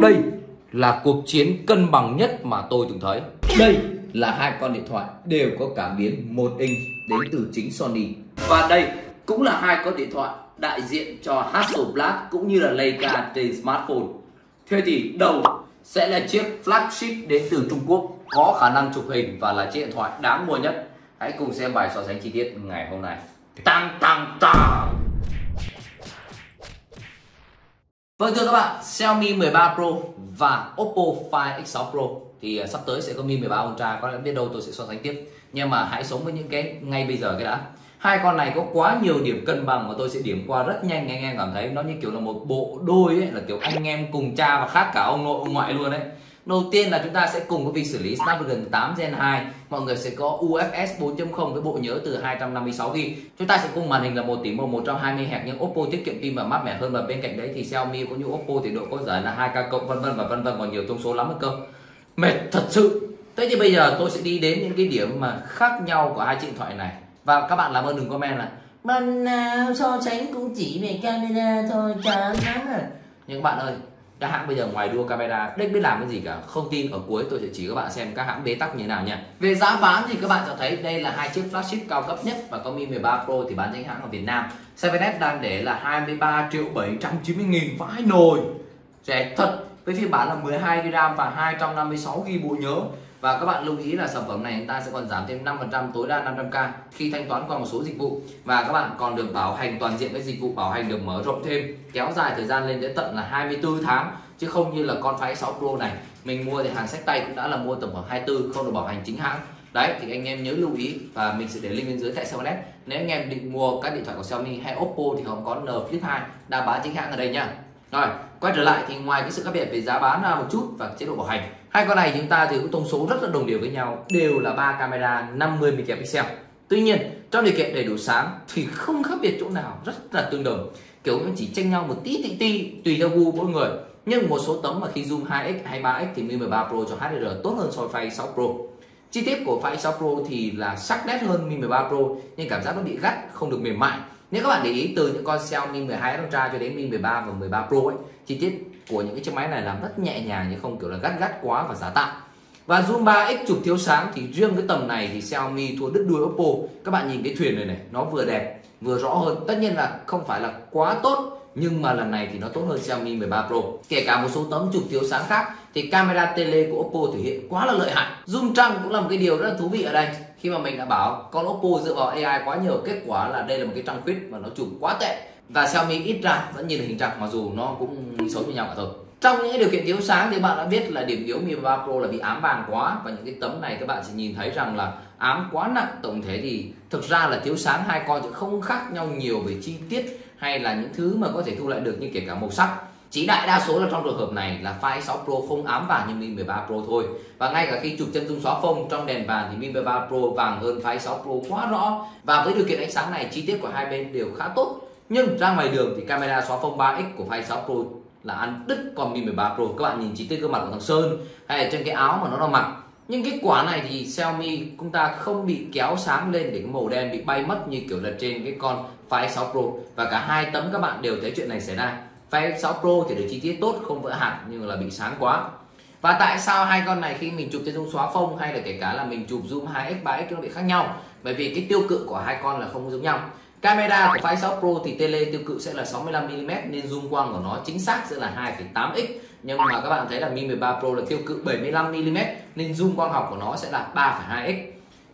Đây là cuộc chiến cân bằng nhất mà tôi từng thấy. Đây là hai con điện thoại đều có cảm biến 1 inch đến từ chính Sony. Và đây cũng là hai con điện thoại đại diện cho Hasselblad cũng như là Leica trên smartphone. Thế thì đầu sẽ là chiếc flagship đến từ Trung Quốc có khả năng chụp hình và là chiếc điện thoại đáng mua nhất. Hãy cùng xem bài so sánh chi tiết ngày hôm nay. Tăng tăng tăng. Vâng thưa các bạn, Xiaomi 13 Pro và Oppo Find X6 Pro thì à, sắp tới sẽ có Mi 13 Ultra, có lẽ biết đâu tôi sẽ so sánh tiếp. Nhưng mà hãy sống với những cái ngay bây giờ cái đã. Hai con này có quá nhiều điểm cân bằng mà tôi sẽ điểm qua rất nhanh anh em cảm thấy nó như kiểu là một bộ đôi ấy, là kiểu anh em cùng cha và khác cả ông nội ông ngoại luôn đấy. Đầu tiên là chúng ta sẽ cùng với việc xử lý Snapdragon 8 Gen 2 Mọi người sẽ có UFS 4.0 với bộ nhớ từ 256GB Chúng ta sẽ cùng màn hình là 1 tỷ 120Hz nhưng Oppo tiết kiệm pin và mát mẻ hơn và bên cạnh đấy thì Xiaomi cũng như Oppo thì độ có giải là 2K cộng, vân vân và vân vân, còn nhiều thông số lắm cơ. Mệt thật sự. Thế thì bây giờ tôi sẽ đi đến những cái điểm mà khác nhau của hai chiếc điện thoại này. Và các bạn làm ơn đừng comment là Bạn nào so sánh cũng chỉ về camera thôi chán lắm rồi. Nhưng các bạn ơi các hãng bây giờ ngoài đua camera đếch biết làm cái gì cả? Không tin, ở cuối tôi sẽ chỉ các bạn xem các hãng bế tắc như thế nào nha. Về giá bán thì các bạn sẽ thấy đây là hai chiếc flagship cao cấp nhất và có Mi 13 Pro thì bán chính hãng ở Việt Nam. 7S đang để là 23 triệu 790 nghìn vãi nồi. Rẻ thật, với phiên bản là 12 GB và 256 GB bộ nhớ và các bạn lưu ý là sản phẩm này chúng ta sẽ còn giảm thêm 5% tối đa 500k khi thanh toán qua một số dịch vụ. Và các bạn còn được bảo hành toàn diện với dịch vụ bảo hành được mở rộng thêm, kéo dài thời gian lên đến tận là 24 tháng, chứ không như là con Phái 6 Pro này. Mình mua thì hàng sách tay cũng đã là mua tầm khoảng 24 không được bảo hành chính hãng. Đấy, thì anh em nhớ lưu ý và mình sẽ để link bên dưới tại Xiaomi nếu anh em định mua các điện thoại của Xiaomi hay Oppo thì không có N Flip 2 đã bán chính hãng ở đây nha. Rồi, quay trở lại thì ngoài cái sự khác biệt về giá bán à, một chút và chế độ bảo hành hai con này chúng ta thì cũng thông số rất là đồng đều với nhau, đều là ba camera 50 megapixel. Tuy nhiên, trong điều kiện đầy đủ sáng thì không khác biệt chỗ nào, rất là tương đồng. Kiểu chỉ tranh nhau một tí tí tí, tùy theo gu mỗi người. Nhưng một số tấm mà khi zoom 2x hay 3x thì Mi 13 Pro cho HDR tốt hơn so với Find 6 Pro chi tiết của Find 6 Pro thì là sắc nét hơn Mi 13 Pro, nhưng cảm giác nó bị gắt, không được mềm mại. Nếu các bạn để ý, từ những con Xiaomi 12 Ultra cho đến Mi 13 và 13 Pro ấy, chi tiết của những cái chiếc máy này làm rất nhẹ nhàng nhưng không, kiểu là, gắt gắt quá và giá tạm và zoom 3x chụp thiếu sáng thì riêng cái tầm này thì Xiaomi thua đứt đuôi Oppo. Các bạn nhìn cái thuyền này này, nó vừa đẹp, vừa rõ hơn. Tất nhiên là không phải là quá tốt nhưng mà lần này thì nó tốt hơn Xiaomi 13 Pro. Kể cả một số tấm chụp thiếu sáng khác, thì camera tele của Oppo thể hiện quá là lợi hại. Zoom trăng cũng là một cái điều rất là thú vị ở đây. Khi mà mình đã bảo, con Oppo dựa vào AI quá nhiều, kết quả là đây là một cái trăng khuyết và nó chụp quá tệ. Và Xiaomi ít ra vẫn nhìn hình trăng, mặc dù nó cũng xấu như nhau cả thôi. Trong những điều kiện thiếu sáng thì bạn đã biết là điểm yếu Mi 13 Pro là bị ám vàng quá. Và những cái tấm này các bạn sẽ nhìn thấy rằng là ám quá nặng. Tổng thể thì thực ra là thiếu sáng hai con chứ không khác nhau nhiều về chi tiết hay là những thứ mà có thể thu lại được như kể cả màu sắc. Chỉ đại đa số là trong trường hợp này là Find 6 Pro không ám vàng như Mi 13 Pro thôi. Và ngay cả khi chụp chân dung xóa phông trong đèn vàng thì Mi 13 Pro vàng hơn Find 6 Pro quá rõ. Và với điều kiện ánh sáng này, chi tiết của hai bên đều khá tốt. Nhưng ra ngoài đường thì camera xóa phông 3x của Find 6 Pro là ăn đứt con Mi 13 Pro. Các bạn nhìn chi tiết gương mặt của thằng Sơn hay là trên cái áo mà nó đang mặc nhưng cái quả này thì Xiaomi chúng ta không bị kéo sáng lên để cái màu đen bị bay mất như kiểu là trên cái con Find 6 Pro. Và cả hai tấm các bạn đều thấy chuyện này xảy ra. Find 6 Pro thì được chi tiết tốt, không vỡ hạt nhưng là bị sáng quá. Và tại sao hai con này khi mình chụp trên dung xóa phông hay là kể cả là mình chụp zoom 2x 3x nó bị khác nhau? Bởi vì cái tiêu cự của hai con là không giống nhau. Camera của Find 6 Pro thì tele tiêu cự sẽ là 65mm nên zoom quang của nó chính xác sẽ là 2,8x nhưng mà các bạn thấy là Mi 13 Pro là tiêu cự 75mm nên zoom quang học của nó sẽ là 3,2x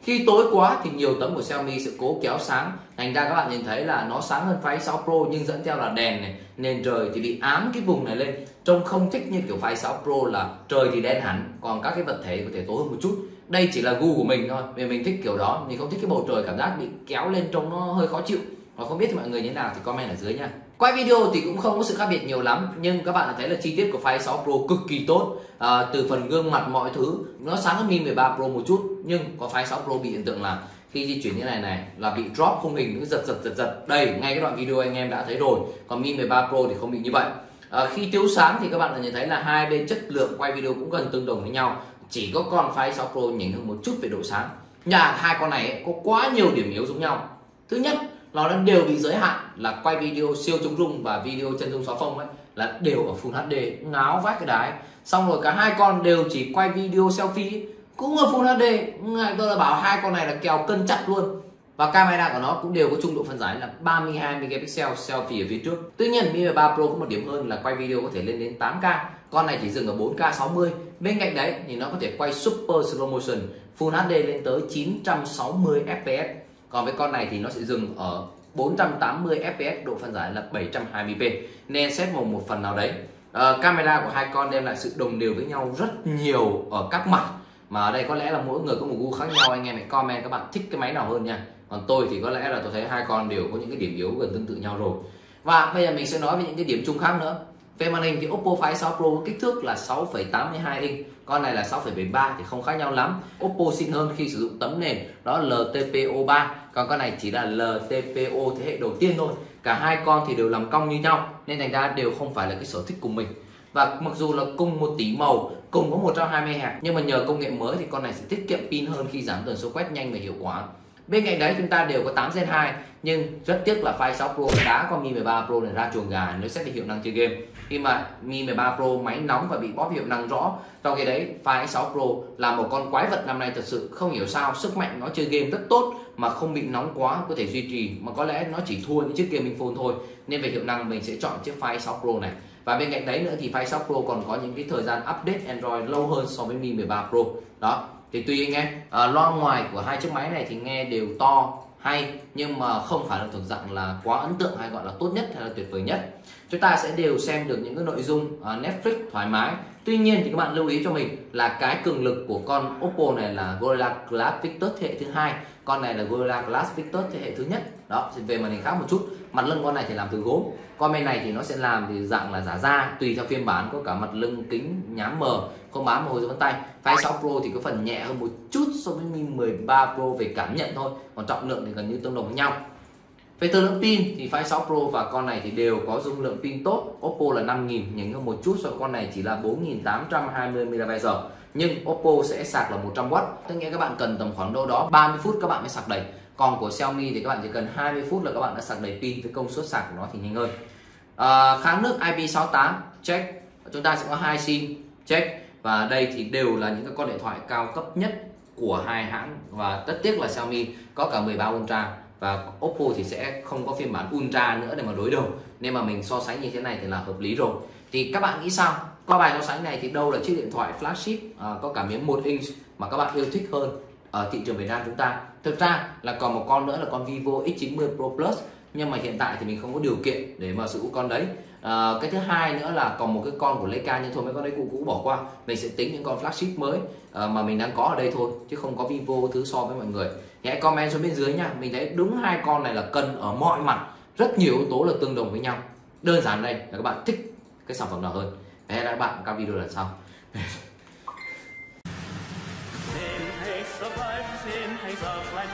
khi tối quá thì nhiều tấm của Xiaomi sẽ cố kéo sáng. Thành ra các bạn nhìn thấy là nó sáng hơn Find 6 Pro nhưng dẫn theo là đèn này. Nền trời thì bị ám cái vùng này lên. Trông không thích như kiểu Find 6 Pro là trời thì đen hẳn. Còn các cái vật thể có thể tối hơn một chút đây chỉ là gu của mình thôi. Vì mình thích kiểu đó mình không thích cái bầu trời cảm giác bị kéo lên trông nó hơi khó chịu. Và không biết thì mọi người như thế nào thì comment ở dưới nha. Quay video thì cũng không có sự khác biệt nhiều lắm nhưng các bạn thấy là chi tiết của Find 6 Pro cực kỳ tốt. À, từ phần gương mặt mọi thứ nó sáng hơn Mi 13 Pro một chút nhưng có Find 6 Pro bị hiện tượng là khi di chuyển như này này là bị drop khung hình cứ giật giật giật giật. Đây ngay cái đoạn video anh em đã thấy rồi. Còn Mi 13 Pro thì không bị như vậy. À, khi thiếu sáng thì các bạn nhìn thấy là hai bên chất lượng quay video cũng gần tương đồng với nhau chỉ có con Find 6 Pro nhỉnh hơn một chút về độ sáng. Nhà hai con này ấy, có quá nhiều điểm yếu giống nhau. Thứ nhất nó đều bị giới hạn là quay video siêu chống rung và video chân dung xóa phông ấy là đều ở Full HD ngáo vác cái đái. Xong rồi cả hai con đều chỉ quay video selfie cũng ở Full HD tôi là bảo hai con này là kèo cân chặt luôn và camera của nó cũng đều có trung độ phân giải là 32 megapixel selfie ở phía trước. Tuy nhiên Mi 13 Pro có một điểm hơn là quay video có thể lên đến 8K con này chỉ dừng ở 4K 60 bên cạnh đấy thì nó có thể quay super slow motion Full HD lên tới 960 fps còn với con này thì nó sẽ dừng ở 480 fps độ phân giải là 720p nên xét một một phần nào đấy. Uh, camera của hai con đem lại sự đồng đều với nhau rất nhiều ở các mặt. Mà ở đây có lẽ là mỗi người có một gu khác nhau. Anh em hãy comment các bạn thích cái máy nào hơn nha còn tôi thì có lẽ là tôi thấy hai con đều có những cái điểm yếu gần tương tự nhau rồi. Và bây giờ mình sẽ nói về những cái điểm chung khác nữa. Về màn hình thì Oppo Find 6 Pro kích thước là 6,82 inch con này là 6,73 thì không khác nhau lắm. Oppo xinh hơn khi sử dụng tấm nền đó là LTPO 3 còn con này chỉ là LTPO thế hệ đầu tiên thôi. Cả hai con thì đều làm cong như nhau nên thành ra đều không phải là cái sở thích của mình. Và mặc dù là cùng một tỷ màu cùng có 120 hạt nhưng mà nhờ công nghệ mới thì con này sẽ tiết kiệm pin hơn khi giảm tần số quét nhanh và hiệu quả bên cạnh đấy chúng ta đều có 8 Gen 2 nhưng rất tiếc là Find 6 Pro đã có Mi 13 Pro này ra chuồng gà nếu xét về hiệu năng chơi game. Khi mà Mi 13 Pro máy nóng và bị bóp hiệu năng rõ trong khi đấy Find 6 Pro là một con quái vật năm nay thật sự không hiểu sao sức mạnh nó chơi game rất tốt mà không bị nóng quá có thể duy trì, mà có lẽ nó chỉ thua những chiếc gaming phone thôi, nên về hiệu năng mình sẽ chọn chiếc Find 6 Pro này. Và bên cạnh đấy nữa thì Find 6 Pro còn có những cái thời gian update Android lâu hơn so với Mi 13 Pro. Đó thì tùy anh em à, loa ngoài của hai chiếc máy này thì nghe đều to hay nhưng mà không phải là thuộc dạng là quá ấn tượng hay gọi là tốt nhất hay là tuyệt vời nhất. Chúng ta sẽ đều xem được những cái nội dung uh, Netflix thoải mái tuy nhiên thì các bạn lưu ý cho mình là cái cường lực của con Oppo này là Gorilla Glass Victus thế hệ thứ hai, con này là Gorilla Glass Victus thế hệ thứ nhất. Đó về màn hình khác một chút. Mặt lưng con này thì làm từ gốm. Con bên này thì nó sẽ làm thì dạng là giả da, tùy theo phiên bản, có cả mặt lưng kính nhám mờ, không bám mồ dưới vân tay. Find 6 Pro thì có phần nhẹ hơn một chút so với Mi 13 Pro về cảm nhận thôi. Còn trọng lượng thì gần như tương đồng với nhau về từ lượng pin thì Find 6 Pro và con này thì đều có dung lượng pin tốt. Oppo là 5000 nhỉnh hơn một chút so với con này chỉ là 4820 mAh nhưng Oppo sẽ sạc là 100W tức nghĩa các bạn cần tầm khoảng đâu đó 30 phút các bạn mới sạc đầy. Còn của Xiaomi thì các bạn chỉ cần 20 phút là các bạn đã sạc đầy pin với công suất sạc của nó thì nhanh hơn. À, kháng nước IP68 check. Chúng ta sẽ có hai sim check. Và đây thì đều là những cái con điện thoại cao cấp nhất của hai hãng và tất tiếc là Xiaomi có cả 13 Ultra và Oppo thì sẽ không có phiên bản Ultra nữa để mà đối đầu. Nên mà mình so sánh như thế này thì là hợp lý rồi. Thì các bạn nghĩ sao? Qua bài so sánh này thì đâu là chiếc điện thoại flagship à, có cảm biến 1 inch mà các bạn yêu thích hơn ở thị trường Việt Nam chúng ta? Thực ra là còn một con nữa là con Vivo X90 Pro Plus nhưng mà hiện tại thì mình không có điều kiện để mà sử dụng con đấy. À, cái thứ hai nữa là còn một cái con của Leica nhưng thôi mấy con đấy cũ cũ bỏ qua. Mình sẽ tính những con flagship mới à, mà mình đang có ở đây thôi chứ không có Vivo thứ so với mọi người thì hãy comment xuống bên dưới nha. Mình thấy đúng hai con này là cân ở mọi mặt. Rất nhiều yếu tố là tương đồng với nhau. Đơn giản đây là các bạn thích cái sản phẩm nào hơn. Hẹn gặp lại các bạn các video lần sau. Sin hay giọt lại hay giọt lại